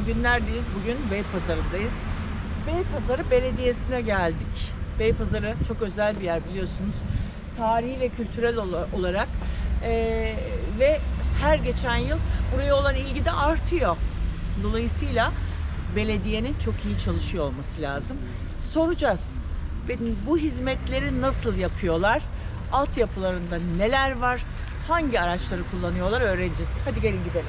Bugün neredeyiz? Bugün Beypazarı'ndayız. Beypazarı Belediyesi'ne geldik. Beypazarı çok özel bir yer biliyorsunuz. Tarihi ve kültürel ola- olarak eee, ve her geçen yıl buraya olan ilgi de artıyor. Dolayısıyla belediyenin çok iyi çalışıyor olması lazım. Soracağız. Bu hizmetleri nasıl yapıyorlar? Altyapılarında neler var? Hangi araçları kullanıyorlar öğreneceğiz. Hadi gelin gidelim.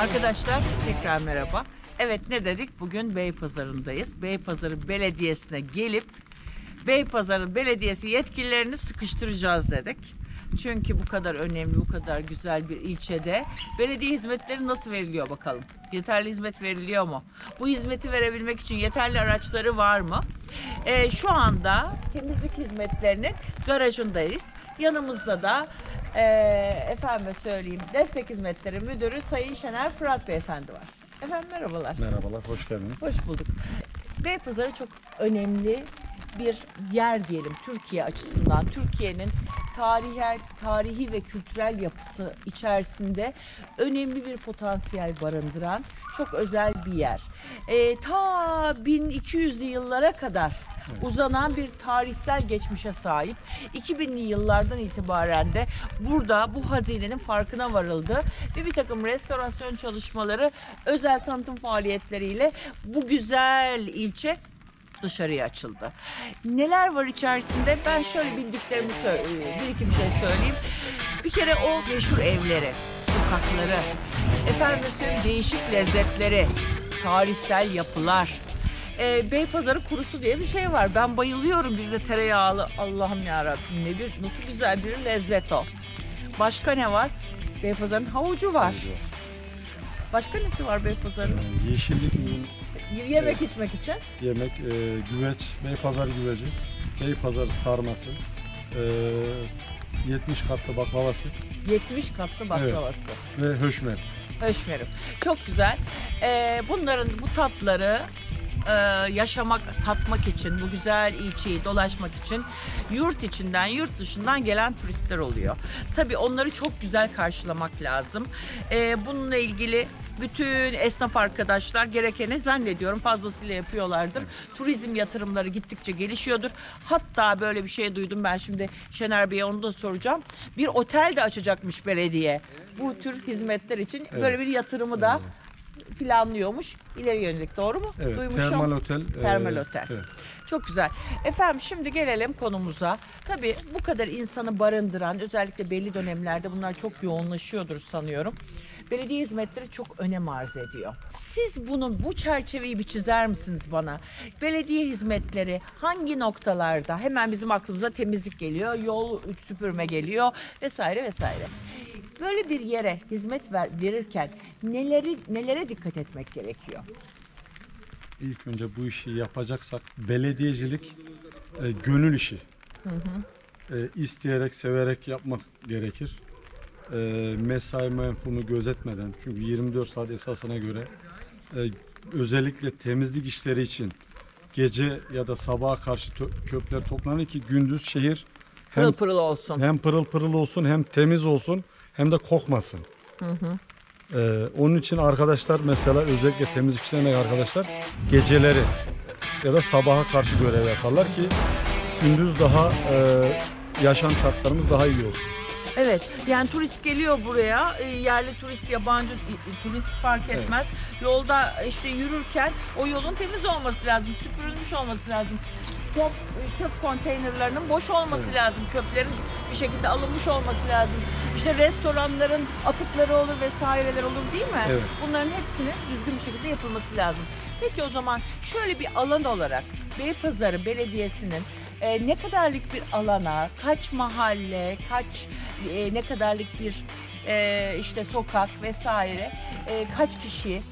Arkadaşlar tekrar merhaba. Evet ne dedik? Bugün Beypazarı'ndayız. Beypazarı Belediyesi'ne gelip Beypazarı Belediyesi yetkililerini sıkıştıracağız dedik. Çünkü bu kadar önemli, bu kadar güzel bir ilçede belediye hizmetleri nasıl veriliyor bakalım? Yeterli hizmet veriliyor mu? Bu hizmeti verebilmek için yeterli araçları var mı? Ee, şu anda temizlik hizmetlerinin garajındayız. Yanımızda da e, efendime söyleyeyim destek hizmetleri müdürü Sayın Şener Fırat Beyefendi var. Efendim merhabalar. Merhabalar, hoş geldiniz. Hoş bulduk. Beypazarı çok önemli bir yer diyelim Türkiye açısından. Türkiye'nin tarihi, tarihi ve kültürel yapısı içerisinde önemli bir potansiyel barındıran çok özel bir yer. Ee, ta 1200'lü yıllara kadar uzanan bir tarihsel geçmişe sahip. 2000'li yıllardan itibaren de burada bu hazinenin farkına varıldı ve bir takım restorasyon çalışmaları, özel tanıtım faaliyetleriyle bu güzel ilçe dışarıya açıldı. Neler var içerisinde? Ben şöyle bildiklerimi sö- bir iki bir şey söyleyeyim. Bir kere o meşhur evleri, sokakları, efendim söyleyeyim değişik lezzetleri, tarihsel yapılar. Ee, Beypazarı kurusu diye bir şey var. Ben bayılıyorum bir de tereyağlı. Allah'ım yarabbim ne bir nasıl güzel bir lezzet o. Başka ne var? Beypazarı'nın havucu var. Başka nesi var Beypazarı'nın? Ee, Yeşillik ürün, Yemek içmek için. yemek, e, güveç, Beypazarı güveci, Beypazarı sarması, e, 70 katlı baklavası 70 katlı baklavası. ve höşmer. Höşmerim. Çok güzel. Ee, bunların bu tatları e, yaşamak, tatmak için, bu güzel ilçeyi dolaşmak için yurt içinden, yurt dışından gelen turistler oluyor. Tabii onları çok güzel karşılamak lazım. Ee, bununla ilgili bütün esnaf arkadaşlar gerekeni zannediyorum fazlasıyla yapıyorlardır. Turizm yatırımları gittikçe gelişiyordur. Hatta böyle bir şey duydum ben şimdi Şener Bey'e onu da soracağım. Bir otel de açacakmış belediye. Bu tür hizmetler için böyle bir yatırımı da planlıyormuş. İleri yönelik doğru mu? Evet, Duymuşum. termal otel. e, Termal otel. Evet. Çok güzel. Efendim şimdi gelelim konumuza. Tabii bu kadar insanı barındıran özellikle belli dönemlerde bunlar çok yoğunlaşıyordur sanıyorum. Belediye hizmetleri çok önem arz ediyor. Siz bunun bu çerçeveyi bir çizer misiniz bana? Belediye hizmetleri hangi noktalarda? Hemen bizim aklımıza temizlik geliyor, yol süpürme geliyor vesaire vesaire. Böyle bir yere hizmet ver, verirken neleri nelere dikkat etmek gerekiyor? İlk önce bu işi yapacaksak belediyecilik e, gönül işi. E, isteyerek, severek yapmak gerekir. E, mesai menfumu gözetmeden çünkü 24 saat esasına göre e, özellikle temizlik işleri için gece ya da sabaha karşı tö- çöpler toplanır ki gündüz şehir Pırıl pırıl olsun. hem pırıl pırıl olsun hem temiz olsun hem de kokmasın. Ee, onun için arkadaşlar mesela özellikle temizlik işlerindeki arkadaşlar geceleri ya da sabaha karşı görev yaparlar ki gündüz daha e, yaşam şartlarımız daha iyi olsun. Evet, yani turist geliyor buraya, e, yerli turist, yabancı e, turist fark etmez. Yolda işte yürürken o yolun temiz olması lazım, süpürülmüş olması lazım. Çöp, e, çöp konteynerlarının boş olması Evet. lazım, çöplerin bir şekilde alınmış olması lazım. İşte restoranların atıkları olur vesaireler olur değil mi? Evet. Bunların hepsinin düzgün bir şekilde yapılması lazım. Peki o zaman şöyle bir alan olarak Beypazarı Belediyesi'nin e, ne kadarlık bir alana, kaç mahalle, kaç e, ne kadarlık bir e, işte sokak vesaire, e, kaç kişi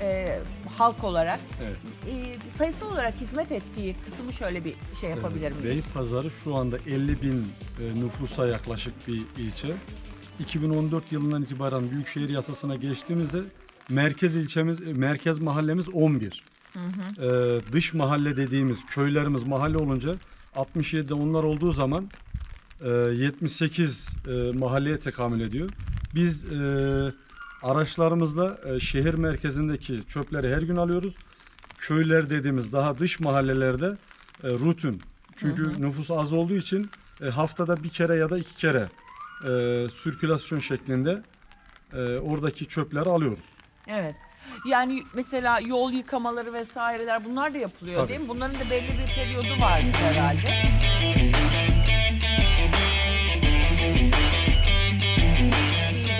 e, halk olarak Evet. e, sayısal olarak hizmet ettiği kısmı şöyle bir şey yapabilir miyiz? Beypazarı şu anda 50 bin e, nüfusa yaklaşık bir ilçe. 2014 yılından itibaren Büyükşehir Yasası'na geçtiğimizde merkez ilçemiz, e, merkez mahallemiz 11. E, dış mahalle dediğimiz köylerimiz mahalle olunca 67'de onlar olduğu zaman e, 78 e, mahalleye tekamül ediyor. Biz e, araçlarımızla e, şehir merkezindeki çöpleri her gün alıyoruz. Köyler dediğimiz daha dış mahallelerde e, rutin. Çünkü nüfus az olduğu için e, haftada bir kere ya da iki kere e, sirkülasyon şeklinde e, oradaki çöpleri alıyoruz. Evet. Yani mesela yol yıkamaları vesaireler bunlar da yapılıyor Tabii. değil mi? Bunların da belli bir periyodu var herhalde.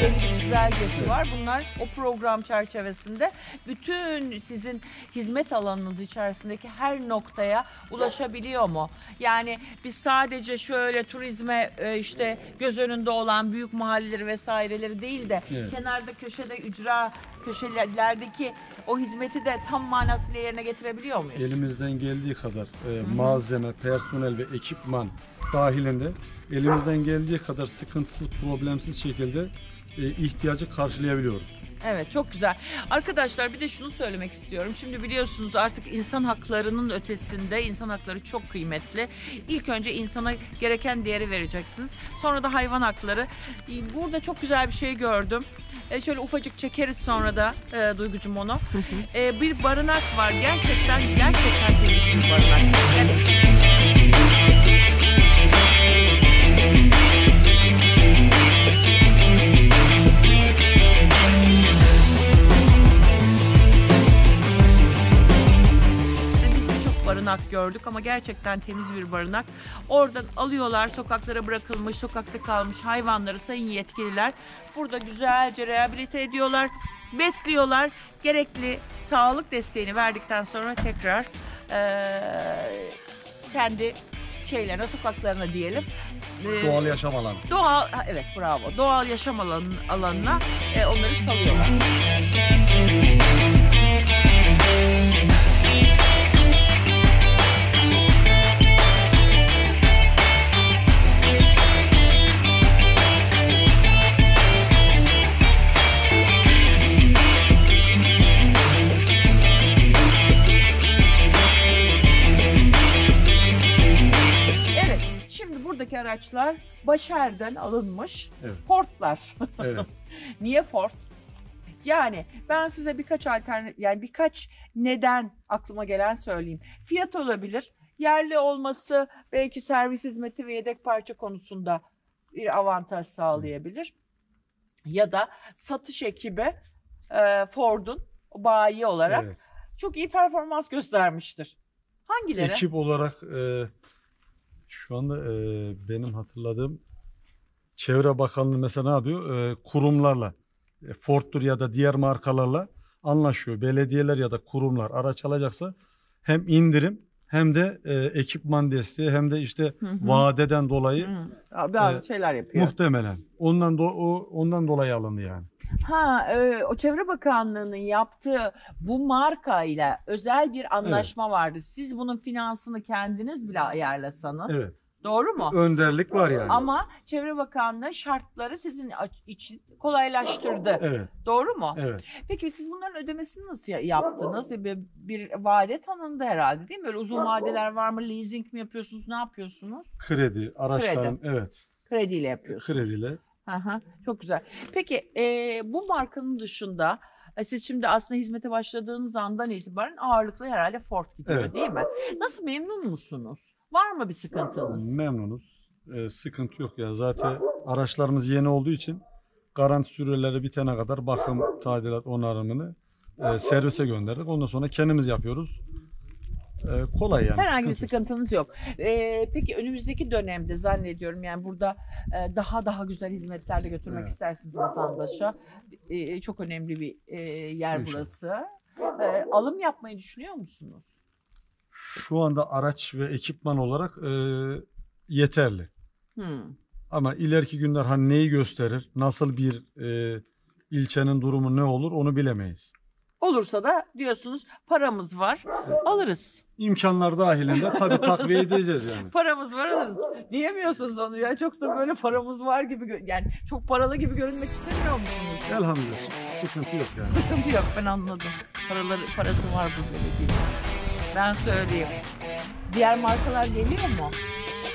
Belli bir çizelgesi var. Bunlar o program çerçevesinde bütün sizin hizmet alanınız içerisindeki her noktaya ulaşabiliyor mu? Yani biz sadece şöyle turizme e, işte göz önünde olan büyük mahalleleri vesaireleri değil de Evet. kenarda köşede ücra köşelerdeki o hizmeti de tam manasıyla yerine getirebiliyor muyuz? Elimizden geldiği kadar e, malzeme, personel ve ekipman dahilinde elimizden geldiği kadar sıkıntısız, problemsiz şekilde e, ihtiyacı karşılayabiliyoruz. Evet çok güzel. Arkadaşlar bir de şunu söylemek istiyorum. Şimdi biliyorsunuz artık insan haklarının ötesinde insan hakları çok kıymetli. İlk önce insana gereken değeri vereceksiniz. Sonra da hayvan hakları. Ee, Burada çok güzel bir şey gördüm. Ee, şöyle ufacık çekeriz sonra da e, Duygucum onu. Ee, bir barınak var. Gerçekten gerçekten temiz bir barınak. Yani barınak gördük ama gerçekten temiz bir barınak. Oradan alıyorlar sokaklara bırakılmış, sokakta kalmış hayvanları sayın yetkililer. Burada güzelce rehabilite ediyorlar, besliyorlar. Gerekli sağlık desteğini verdikten sonra tekrar eee, kendi şeylerine, sokaklarına diyelim. Doğal yaşam alanı. Doğal, evet bravo. Doğal yaşam alanı, alanına e, onları salıyorlar. Araçlar Başer'den alınmış Evet. Ford'lar. Evet. Niye Ford? Yani ben size birkaç alternatif, yani birkaç neden aklıma gelen söyleyeyim. Fiyat olabilir, yerli olması belki servis hizmeti ve yedek parça konusunda bir avantaj sağlayabilir. Ya da satış ekibi e, Ford'un bayi olarak evet. çok iyi performans göstermiştir. Hangileri? Ekip olarak e, şu anda e, benim hatırladığım Çevre Bakanlığı mesela ne yapıyor? E, kurumlarla, e, Ford'dur ya da diğer markalarla anlaşıyor. Belediyeler ya da kurumlar araç alacaksa hem indirim hem de e, ekipman desteği hem de işte Hı hı. vadeden dolayı Hı, bazı Evet. şeyler yapıyor. muhtemelen ondan do o ondan dolayı alındı yani. Ha, e, o Çevre Bakanlığı'nın yaptığı bu marka ile özel bir anlaşma vardı. Siz bunun finansını kendiniz bile ayarlasanız. Evet. Doğru mu? Önderlik var yani. Ama Çevre Bakanlığı şartları sizin için kolaylaştırdı. Evet. Doğru mu? Evet. Peki siz bunların ödemesini nasıl ya- yaptınız? Bir, bir vade tanındı herhalde değil mi? Böyle uzun vadeler var mı? Leasing mi yapıyorsunuz? Ne yapıyorsunuz? Kredi, araçların evet. Krediyle yapıyorsunuz. Krediyle. Aha, çok güzel. Peki e, bu markanın dışında e, siz şimdi aslında hizmete başladığınız andan itibaren ağırlıklı herhalde Ford gidiyor Evet. değil mi? Nasıl memnun musunuz? Var mı bir sıkıntınız? Memnunuz. Ee, sıkıntı yok ya. Zaten araçlarımız yeni olduğu için garanti süreleri bitene kadar bakım, tadilat, onarımını e, servise gönderdik. Ondan sonra kendimiz yapıyoruz. E, kolay yani. Herhangi bir yok. sıkıntınız yok. E, peki önümüzdeki dönemde zannediyorum yani burada e, daha daha güzel hizmetler de götürmek Evet. istersiniz vatandaşa. E, çok önemli bir e, yer İnşallah. burası. E, alım yapmayı düşünüyor musunuz? Şu anda araç ve ekipman olarak e, yeterli. Hmm. Ama ileriki günler hani neyi gösterir, nasıl bir e, ilçenin durumu ne olur onu bilemeyiz. Olursa da diyorsunuz paramız var alırız. İmkanlar dahilinde tabii takviye edeceğiz yani. Paramız var alırız. Diyemiyorsunuz onu ya. Çok da böyle paramız var gibi yani çok paralı gibi görünmek istemiyor musunuz? Elhamdülillah sıkıntı yok yani. Sıkıntı yok ben anladım. Paraları parası var bu belediyenin. Ben söyleyeyim. Diğer markalar geliyor mu?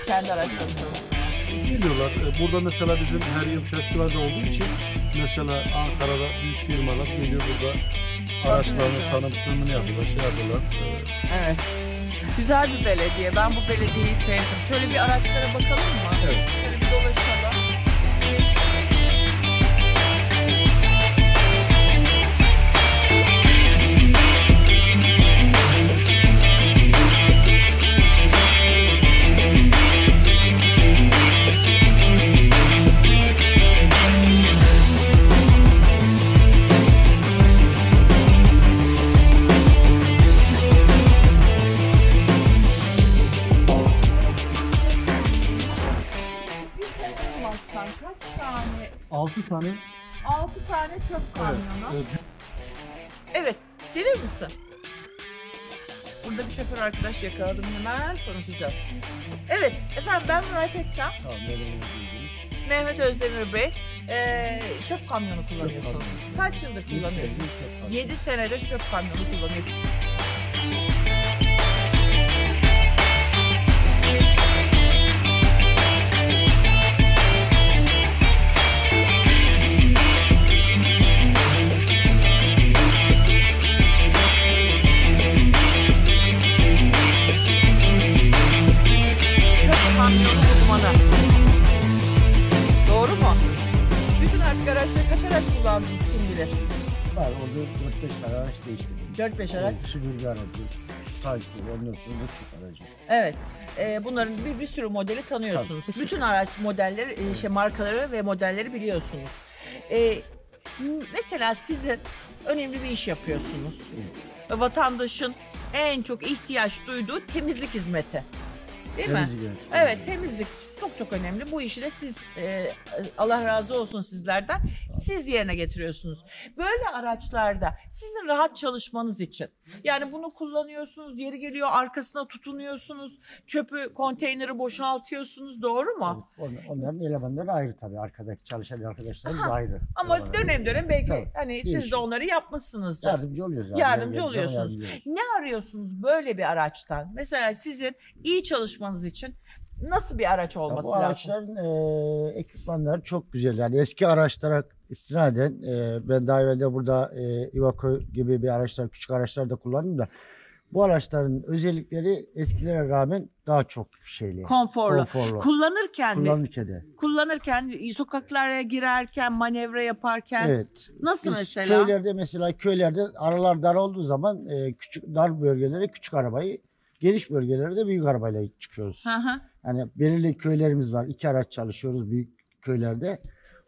Kendi araçlarını tanıtmaya. Geliyorlar. E, Burada mesela bizim her yıl festivalde olduğu için mesela Ankara'da büyük firmalar geliyor burada araçlarını tanıtımını yapıyorlar, şey yapıyorlar. E, Evet. Güzel bir belediye. Ben bu belediyeyi sevdim. Şöyle bir araçlara bakalım mı? Evet. Şöyle bir dolaşalım. 6 tane 6 tane çöp kamyonu. evet, Evet, gelir misin? Burada bir şoför arkadaş yakaladım hemen konuşacağız. Evet, efendim ben Murat Ekcan, Tamam, Mehmet Özdemir Bey. Ee, çöp kamyonu kullanıyorsunuz. kamyonu. Kaç yıldır kullanıyorsunuz? 7 senedir çöp kamyonu kullanıyorsunuz. Değiştirdim. 4-5 araç. Süpürge aracı, takip ondan sonra lık aracı. Evet. Ee, bunların bir, bir sürü modeli tanıyorsunuz. Bütün araç modelleri, e, şey markaları ve modelleri biliyorsunuz. M- mesela sizin önemli bir iş yapıyorsunuz. Vatandaşın en çok ihtiyaç duyduğu temizlik hizmeti. Değil mi? Temizlik evet. Evet temizlik çok çok önemli. Bu işi de siz e, Allah razı olsun sizlerden siz yerine getiriyorsunuz. Böyle araçlarda sizin rahat çalışmanız için yani bunu kullanıyorsunuz yeri geliyor arkasına tutunuyorsunuz çöpü konteyneri boşaltıyorsunuz doğru mu? Evet, on- Onların elemanları ayrı tabii. Arkadaki çalışan arkadaşlarımız Aha. ayrı. Ama Elemanlar. dönem dönem belki Tabii, hani siz de değişiyor. onları yapmışsınızdır. Yardımcı oluyoruz. abi. Yardımcı zaman oluyorsunuz. yardımcı oluyoruz. Ne arıyorsunuz böyle bir araçtan? Mesela sizin iyi çalışmanız için nasıl bir araç Ya olması bu lazım? araçların e, ekipmanları çok güzel. Yani eski araçlara istinaden e, ben daha evvel de burada e, Iveco gibi bir araçlar, küçük araçlar da kullandım da bu araçların özellikleri eskilere rağmen daha çok şeyli. Konforlu. Konforlu. Kullanırken mi? Kullanırken de. kullanırken sokaklara girerken manevra yaparken Evet. nasıl Biz mesela? köylerde mesela köylerde aralar dar olduğu zaman e, küçük dar bölgelere küçük arabayı, geniş bölgelere de büyük arabayla çıkıyoruz. Hı hı. Hani belirli köylerimiz var. İki araç çalışıyoruz büyük köylerde.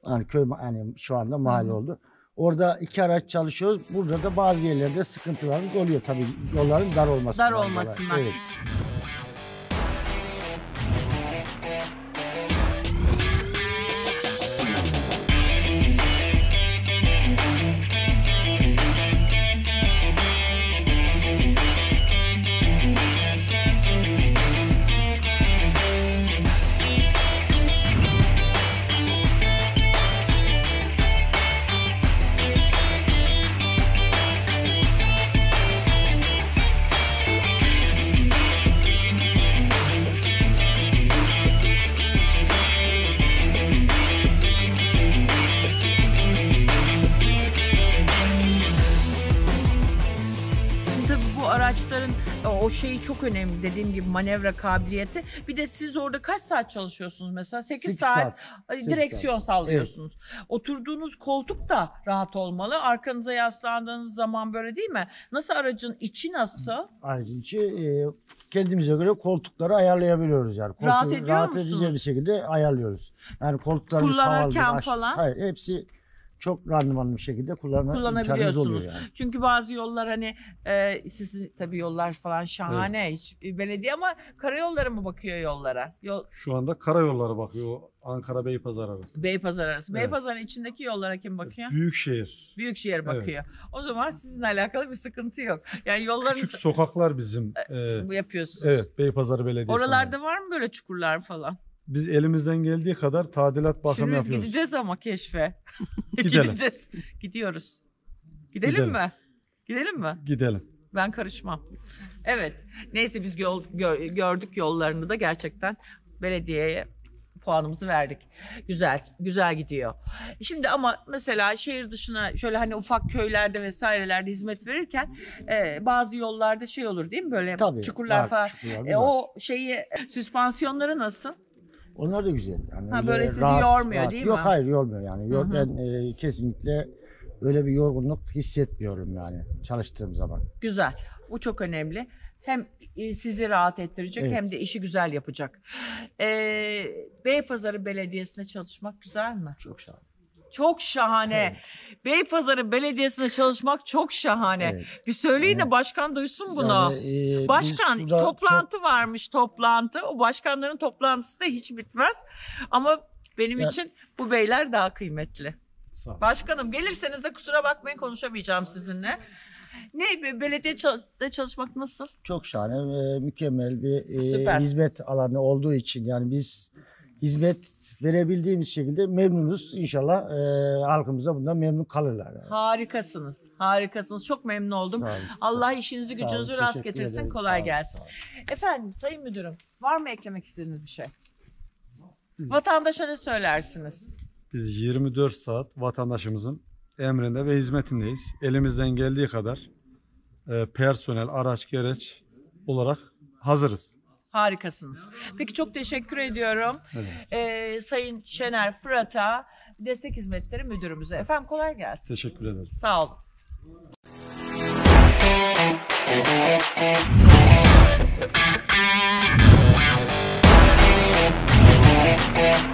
Yani köy hani şu anda mahalle oldu. Orada iki araç çalışıyoruz. Burada da bazı yerlerde sıkıntılarımız oluyor tabii yolların dar olmasından. Dar olmasından. Evet. Çok önemli dediğim gibi manevra kabiliyeti. Bir de siz orada kaç saat çalışıyorsunuz mesela? 8, Sekiz saat, saat. Sekiz direksiyon sallıyorsunuz. Oturduğunuz koltuk da rahat olmalı. Arkanıza yaslandığınız zaman böyle değil mi? Nasıl aracın içi nasıl? Ayrıca içi, e, kendimize göre koltukları ayarlayabiliyoruz yani. Koltuğu Rahat ediyor rahat musunuz? edici bir şekilde ayarlıyoruz. Yani koltuklarımız Kullanırken aş- falan? Hayır hepsi çok randımanlı bir şekilde kullanma Kullanabiliyorsunuz. oluyor yani. Çünkü bazı yollar hani e, sizin tabii yollar falan şahane. Hiç, belediye ama karayolları mı bakıyor yollara? Yol, Şu anda karayolları bakıyor Ankara Beypazarı arası. Beypazarı arası. Evet. Beypazarı'nın içindeki yollara kim bakıyor? Büyükşehir. Büyükşehir bakıyor. O zaman sizinle alakalı bir sıkıntı yok. Yani yolların Küçük sokaklar bizim. e, bu yapıyorsunuz. evet Beypazarı Belediyesi. Oralarda var mı böyle çukurlar falan? Biz elimizden geldiği kadar tadilat bakım Şimdi biz yapıyoruz. gideceğiz ama keşfe. Gidelim. Gideceğiz. Gidiyoruz. Gidelim, Gidelim. mi? Gidelim mi? Gidelim. Ben karışmam. Evet. Neyse biz yol, gö- gördük yollarını da gerçekten belediyeye puanımızı verdik. Güzel, güzel gidiyor. Şimdi ama mesela şehir dışına şöyle hani ufak köylerde vesairelerde hizmet verirken e, bazı yollarda şey olur değil mi böyle Tabii. çukurlar var, falan. çukurlar, E, o şeyi süspansiyonları nasıl? Onlar da güzel. Yani Ha, öyle böyle sizi yormuyor değil mi? Yok hayır yormuyor yani. Yor-. Ben e, kesinlikle öyle bir yorgunluk hissetmiyorum yani çalıştığım zaman. Güzel. Bu çok önemli. Hem e, sizi rahat ettirecek Evet. hem de işi güzel yapacak. Ee, Beypazarı Belediyesi'nde çalışmak güzel mi? Çok şahane. Çok şahane. Evet. Beypazarı Belediyesi'nde çalışmak çok şahane. Evet. Bir söyleyin de Evet. başkan duysun bunu. Yani, e, Başkan toplantı varmış toplantı. O başkanların toplantısı da hiç bitmez. Ama benim Ya- için bu beyler daha kıymetli. Sağ ol. Başkanım gelirseniz de kusura bakmayın konuşamayacağım sizinle. Ne be- belediye çal- de çalışmak nasıl? Çok, çok şahane ve mükemmel bir e, Süper. hizmet alanı olduğu için yani biz hizmet verebildiğimiz şekilde memnunuz. İnşallah e, halkımıza bundan memnun kalırlar. Yani. Harikasınız. Harikasınız. Çok memnun oldum. Olun. Allah işinizi Sağ olun, gücünüzü rast getirsin. ederim. Kolay Sağ gelsin. sağ olun. Efendim Sayın Müdürüm var mı eklemek istediğiniz bir şey? Vatandaşa ne söylersiniz? Biz 24 saat vatandaşımızın emrinde ve hizmetindeyiz. Elimizden geldiği kadar e, personel, araç, gereç olarak hazırız. Harikasınız. Peki çok teşekkür ediyorum. Ee, Sayın Şener Fırat'a, Destek Hizmetleri Müdürümüze. Efendim kolay gelsin. Teşekkür ederim. Sağ olun. Thank.